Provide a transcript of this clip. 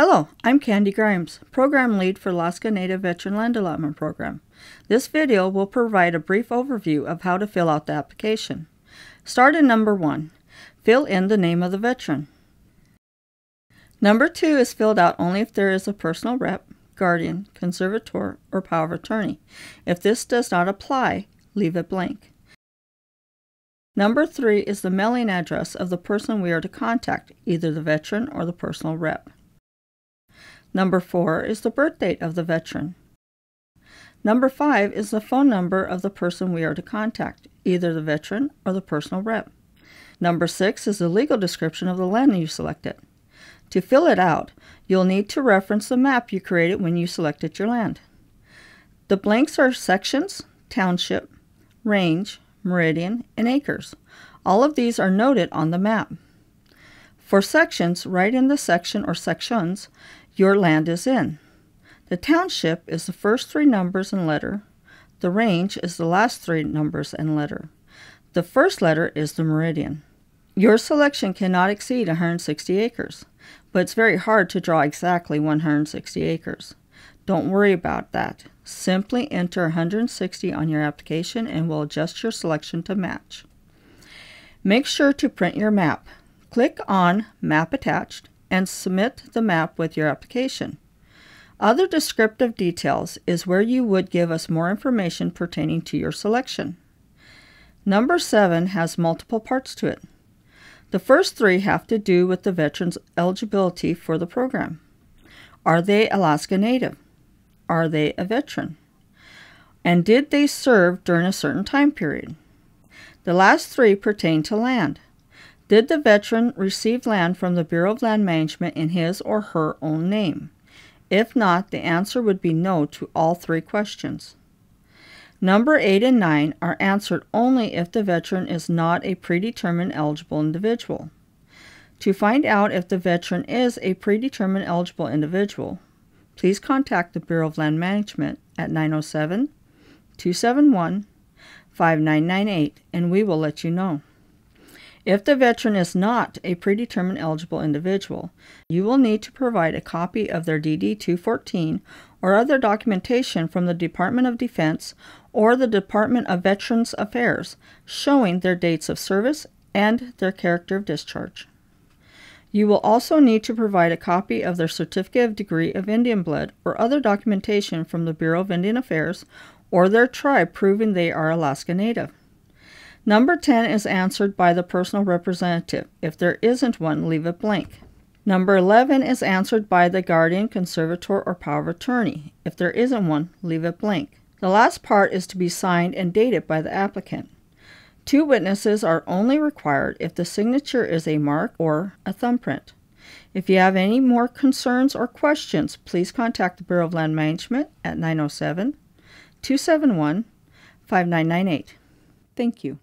Hello, I'm Candy Grimes, Program Lead for Alaska Native Veteran Land Allotment Program. This video will provide a brief overview of how to fill out the application. Start in number 1. Fill in the name of the veteran. Number 2 is filled out only if there is a personal rep, guardian, conservator, or power of attorney. If this does not apply, leave it blank. Number 3 is the mailing address of the person we are to contact, either the veteran or the personal rep. Number 4 is the birth date of the veteran. Number 5 is the phone number of the person we are to contact, either the veteran or the personal rep. Number 6 is the legal description of the land you selected. To fill it out, you'll need to reference the map you created when you selected your land. The blanks are sections, township, range, meridian, and acres. All of these are noted on the map. For sections, write in the section or sections your land is in. The township is the first three numbers and letter. The range is the last three numbers and letter. The first letter is the meridian. Your selection cannot exceed 160 acres, but it's very hard to draw exactly 160 acres. Don't worry about that. Simply enter 160 on your application and we'll adjust your selection to match. Make sure to print your map. Click on Map Attached and submit the map with your application. Other descriptive details is where you would give us more information pertaining to your selection. Number 7 has multiple parts to it. The first three have to do with the veteran's eligibility for the program. Are they Alaska Native? Are they a veteran? And did they serve during a certain time period? The last three pertain to land. Did the veteran receive land from the Bureau of Land Management in his or her own name? If not, the answer would be no to all three questions. Number 8 and 9 are answered only if the veteran is not a predetermined eligible individual. To find out if the veteran is a predetermined eligible individual, please contact the Bureau of Land Management at 907 271 5998 and we will let you know. If the veteran is not a predetermined eligible individual, you will need to provide a copy of their DD 214 or other documentation from the Department of Defense or the Department of Veterans Affairs showing their dates of service and their character of discharge. You will also need to provide a copy of their Certificate of Degree of Indian Blood or other documentation from the Bureau of Indian Affairs or their tribe proving they are Alaska Native. Number 10 is answered by the personal representative. If there isn't one, leave it blank. Number 11 is answered by the guardian, conservator, or power of attorney. If there isn't one, leave it blank. The last part is to be signed and dated by the applicant. Two witnesses are only required if the signature is a mark or a thumbprint. If you have any more concerns or questions, please contact the Bureau of Land Management at 907 271 5998. Thank you.